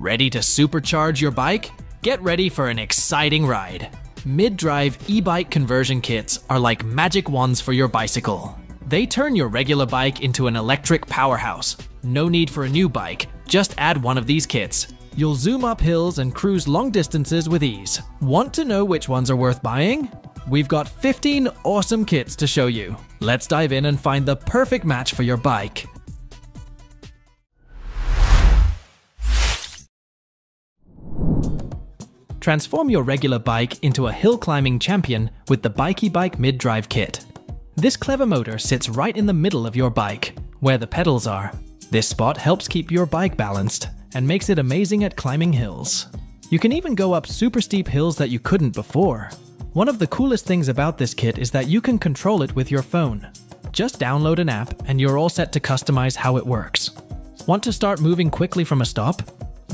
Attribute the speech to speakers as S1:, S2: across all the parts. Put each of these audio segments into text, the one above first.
S1: Ready to supercharge your bike? Get ready for an exciting ride. Mid-drive e-bike conversion kits are like magic wands for your bicycle. They turn your regular bike into an electric powerhouse. No need for a new bike, just add one of these kits. You'll zoom up hills and cruise long distances with ease. Want to know which ones are worth buying? We've got 15 awesome kits to show you. Let's dive in and find the perfect match for your bike. Transform your regular bike into a hill climbing champion with the Bikee Bike Mid Drive Kit. This clever motor sits right in the middle of your bike, where the pedals are. This spot helps keep your bike balanced and makes it amazing at climbing hills. You can even go up super steep hills that you couldn't before. One of the coolest things about this kit is that you can control it with your phone. Just download an app and you're all set to customize how it works. Want to start moving quickly from a stop?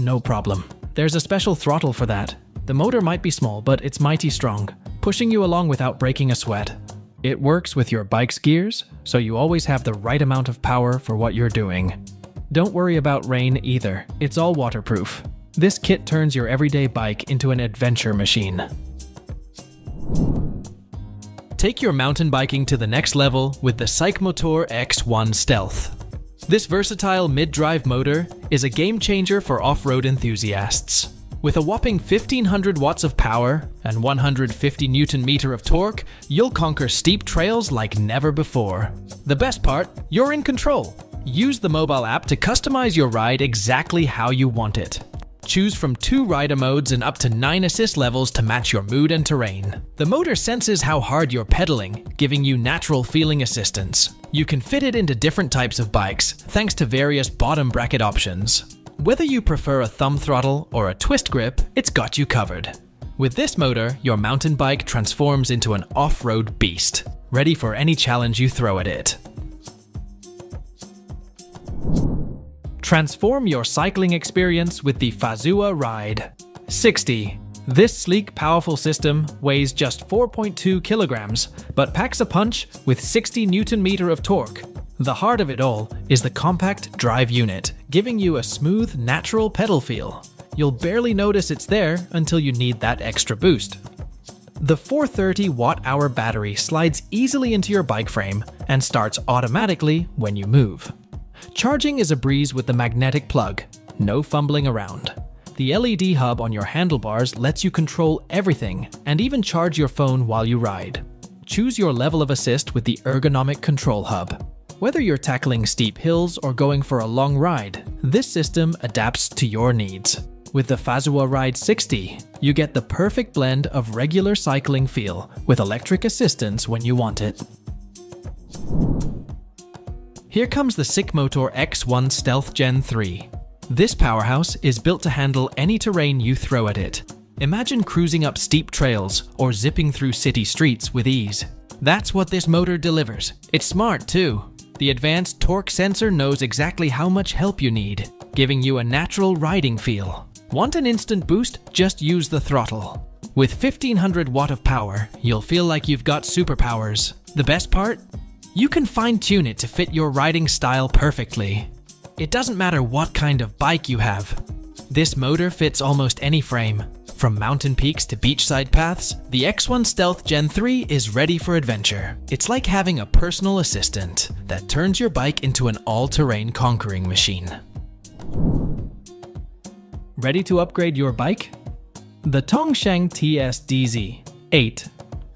S1: No problem. There's a special throttle for that. The motor might be small, but it's mighty strong, pushing you along without breaking a sweat. It works with your bike's gears, so you always have the right amount of power for what you're doing. Don't worry about rain either, it's all waterproof. This kit turns your everyday bike into an adventure machine. Take your mountain biking to the next level with the Cycmotor X1 Stealth. This versatile mid-drive motor is a game changer for off-road enthusiasts. With a whopping 1500 watts of power and 150 newton meter of torque, you'll conquer steep trails like never before. The best part, you're in control. Use the mobile app to customize your ride exactly how you want it. Choose from two rider modes and up to 9 assist levels to match your mood and terrain. The motor senses how hard you're pedaling, giving you natural feeling assistance. You can fit it into different types of bikes, thanks to various bottom bracket options. Whether you prefer a thumb throttle or a twist grip, it's got you covered. With this motor, your mountain bike transforms into an off-road beast, ready for any challenge you throw at it. Transform your cycling experience with the Fazua Ride 60. This sleek, powerful system weighs just 4.2 kilograms, but packs a punch with 60 newton meter of torque. The heart of it all is the compact drive unit, giving you a smooth, natural pedal feel. You'll barely notice it's there until you need that extra boost. The 430 watt hour battery slides easily into your bike frame and starts automatically when you move. Charging is a breeze with the magnetic plug, no fumbling around. The LED hub on your handlebars lets you control everything and even charge your phone while you ride. Choose your level of assist with the ergonomic control hub. Whether you're tackling steep hills or going for a long ride, this system adapts to your needs. With the Fazua Ride 60, you get the perfect blend of regular cycling feel with electric assistance when you want it. Here comes the Cycmotor X1 Stealth Gen 3. This powerhouse is built to handle any terrain you throw at it. Imagine cruising up steep trails or zipping through city streets with ease. That's what this motor delivers. It's smart too. The advanced torque sensor knows exactly how much help you need, giving you a natural riding feel. Want an instant boost? Just use the throttle. With 1500 watt of power, you'll feel like you've got superpowers. The best part? You can fine tune it to fit your riding style perfectly. It doesn't matter what kind of bike you have. This motor fits almost any frame. From mountain peaks to beachside paths, the X1 Stealth Gen 3 is ready for adventure. It's like having a personal assistant that turns your bike into an all-terrain conquering machine. Ready to upgrade your bike? The Tongsheng TS-DZ 8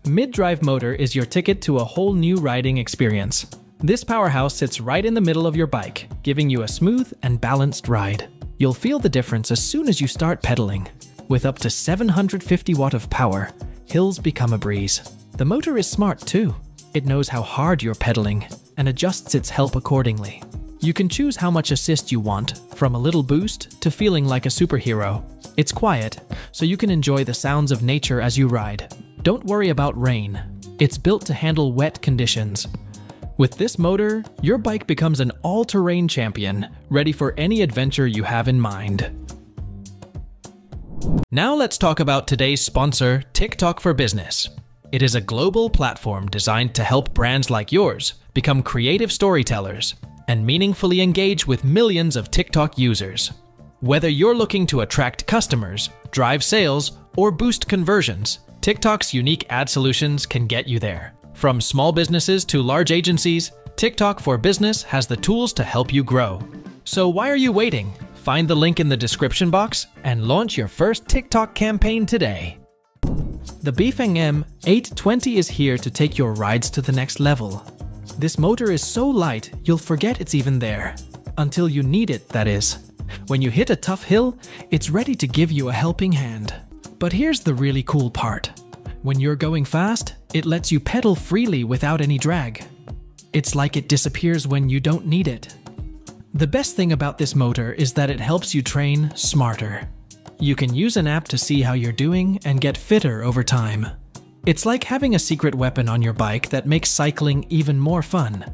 S1: Mid-drive motor is your ticket to a whole new riding experience. This powerhouse sits right in the middle of your bike, giving you a smooth and balanced ride. You'll feel the difference as soon as you start pedaling. With up to 750 watt of power, hills become a breeze. The motor is smart too. It knows how hard you're pedaling and adjusts its help accordingly. You can choose how much assist you want, from a little boost to feeling like a superhero. It's quiet, so you can enjoy the sounds of nature as you ride. Don't worry about rain. It's built to handle wet conditions. With this motor, your bike becomes an all-terrain champion, ready for any adventure you have in mind. Now let's talk about today's sponsor, TikTok for Business. It is a global platform designed to help brands like yours become creative storytellers and meaningfully engage with millions of TikTok users. Whether you're looking to attract customers, drive sales, or boost conversions, TikTok's unique ad solutions can get you there. From small businesses to large agencies, TikTok for Business has the tools to help you grow. So why are you waiting? Find the link in the description box and launch your first TikTok campaign today. The Bafang M820 is here to take your rides to the next level. This motor is so light, you'll forget it's even there. Until you need it, that is. When you hit a tough hill, it's ready to give you a helping hand. But here's the really cool part. When you're going fast, it lets you pedal freely without any drag. It's like it disappears when you don't need it. The best thing about this motor is that it helps you train smarter. You can use an app to see how you're doing and get fitter over time. It's like having a secret weapon on your bike that makes cycling even more fun.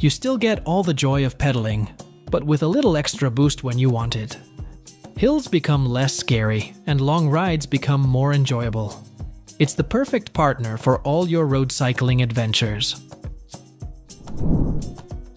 S1: You still get all the joy of pedaling, but with a little extra boost when you want it. Hills become less scary, and long rides become more enjoyable. It's the perfect partner for all your road cycling adventures.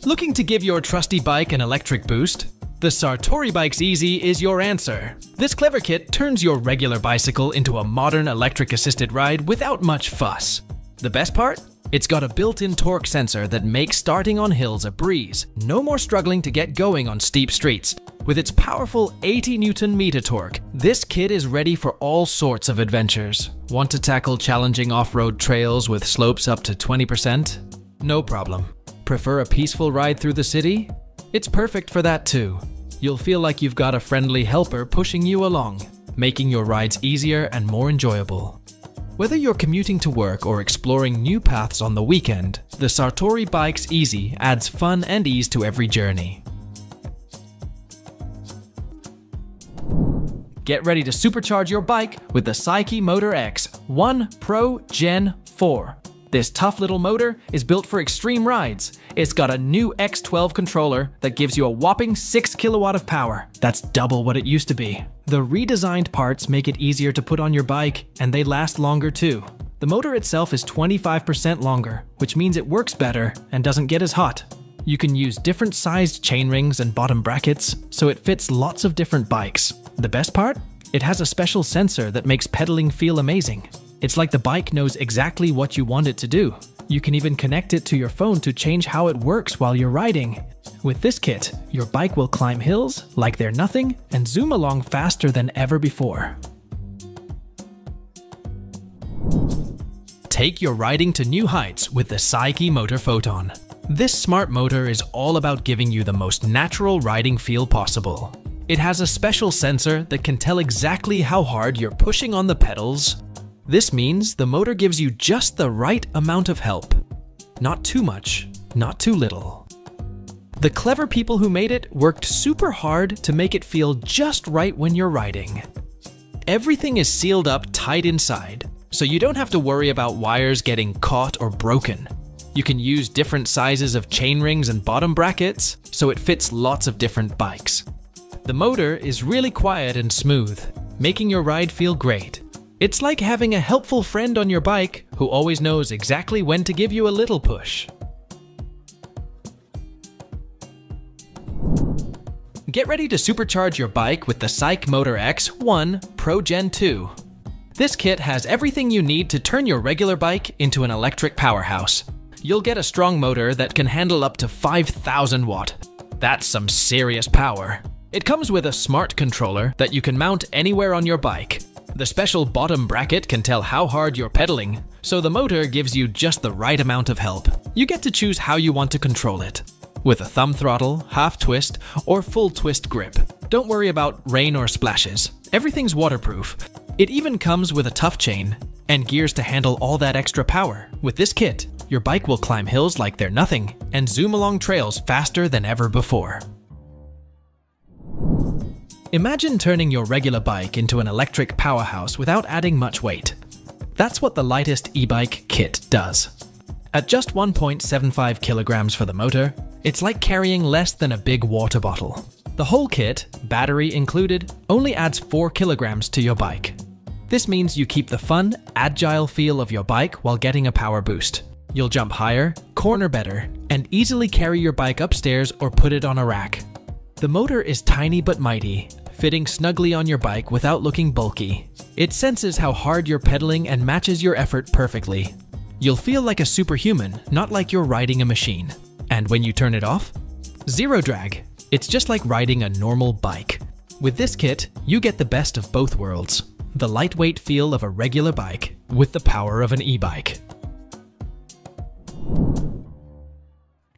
S1: Looking to give your trusty bike an electric boost? The Sartori Bikes Easy is your answer. This clever kit turns your regular bicycle into a modern electric assisted ride without much fuss. The best part? It's got a built-in torque sensor that makes starting on hills a breeze. No more struggling to get going on steep streets. With its powerful 80 Newton meter torque, this kit is ready for all sorts of adventures. Want to tackle challenging off-road trails with slopes up to 20%? No problem. Prefer a peaceful ride through the city? It's perfect for that too. You'll feel like you've got a friendly helper pushing you along, making your rides easier and more enjoyable. Whether you're commuting to work or exploring new paths on the weekend, the Sartori Bikes Easy adds fun and ease to every journey. Get ready to supercharge your bike with the Cycmotor X 1 Pro Gen 4. This tough little motor is built for extreme rides. It's got a new X12 controller that gives you a whopping 6 kilowatt of power. That's double what it used to be. The redesigned parts make it easier to put on your bike, and they last longer too. The motor itself is 25% longer, which means it works better and doesn't get as hot. You can use different sized chainrings and bottom brackets, so it fits lots of different bikes. The best part? It has a special sensor that makes pedaling feel amazing. It's like the bike knows exactly what you want it to do. You can even connect it to your phone to change how it works while you're riding. With this kit, your bike will climb hills like they're nothing and zoom along faster than ever before. Take your riding to new heights with the Cycmotor Photon. This smart motor is all about giving you the most natural riding feel possible. It has a special sensor that can tell exactly how hard you're pushing on the pedals this means the motor gives you just the right amount of help. Not too much, not too little. The clever people who made it worked super hard to make it feel just right when you're riding. Everything is sealed up tight inside, so you don't have to worry about wires getting caught or broken. You can use different sizes of chain rings and bottom brackets, so it fits lots of different bikes. The motor is really quiet and smooth, making your ride feel great. It's like having a helpful friend on your bike who always knows exactly when to give you a little push. Get ready to supercharge your bike with the Cycmotor X1 Pro Gen 2. This kit has everything you need to turn your regular bike into an electric powerhouse. You'll get a strong motor that can handle up to 5000 watt. That's some serious power. It comes with a smart controller that you can mount anywhere on your bike, the special bottom bracket can tell how hard you're pedaling, so the motor gives you just the right amount of help. You get to choose how you want to control it. With a thumb throttle, half twist, or full twist grip. Don't worry about rain or splashes. Everything's waterproof. It even comes with a tough chain and gears to handle all that extra power. With this kit, your bike will climb hills like they're nothing and zoom along trails faster than ever before. Imagine turning your regular bike into an electric powerhouse without adding much weight. That's what the lightest e-bike kit does. At just 1.75 kilograms for the motor, it's like carrying less than a big water bottle. The whole kit, battery included, only adds 4 kilograms to your bike. This means you keep the fun, agile feel of your bike while getting a power boost. You'll jump higher, corner better, and easily carry your bike upstairs or put it on a rack. The motor is tiny but mighty, fitting snugly on your bike without looking bulky. It senses how hard you're pedaling and matches your effort perfectly. You'll feel like a superhuman, not like you're riding a machine. And when you turn it off? Zero drag. It's just like riding a normal bike. With this kit, you get the best of both worlds. The lightweight feel of a regular bike with the power of an e-bike.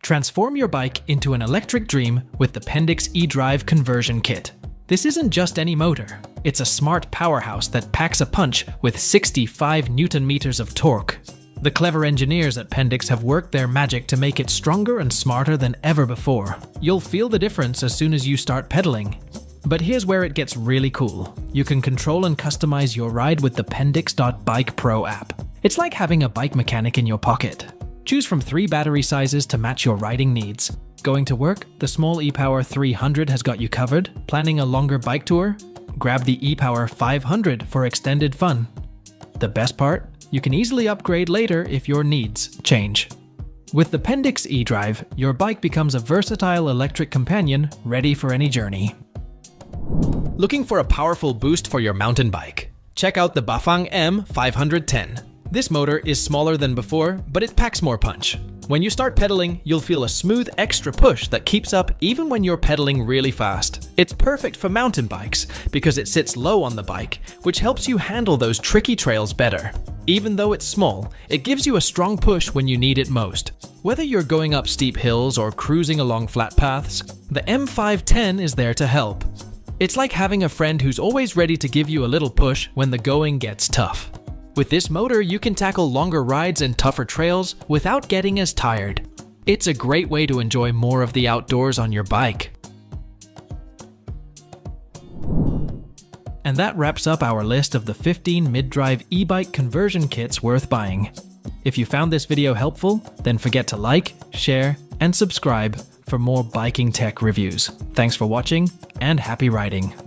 S1: Transform your bike into an electric dream with the Pendix eDrive conversion kit. This isn't just any motor, it's a smart powerhouse that packs a punch with 65 newton meters of torque. The clever engineers at Pendix have worked their magic to make it stronger and smarter than ever before. You'll feel the difference as soon as you start pedaling. But here's where it gets really cool. You can control and customize your ride with the Pendix.Bike Pro app. It's like having a bike mechanic in your pocket. Choose from three battery sizes to match your riding needs. Going to work? The small ePower 300 has got you covered. Planning a longer bike tour? Grab the ePower 500 for extended fun. The best part? You can easily upgrade later if your needs change. With the Pendix eDrive, your bike becomes a versatile electric companion ready for any journey. Looking for a powerful boost for your mountain bike? Check out the Bafang M510. This motor is smaller than before, but it packs more punch. When you start pedaling, you'll feel a smooth extra push that keeps up even when you're pedaling really fast. It's perfect for mountain bikes because it sits low on the bike, which helps you handle those tricky trails better. Even though it's small, it gives you a strong push when you need it most. Whether you're going up steep hills or cruising along flat paths, the M510 is there to help. It's like having a friend who's always ready to give you a little push when the going gets tough. With this motor, you can tackle longer rides and tougher trails without getting as tired. It's a great way to enjoy more of the outdoors on your bike. And that wraps up our list of the 15 mid-drive e-bike conversion kits worth buying. If you found this video helpful, then forget to like, share, and subscribe for more biking tech reviews. Thanks for watching, and happy riding!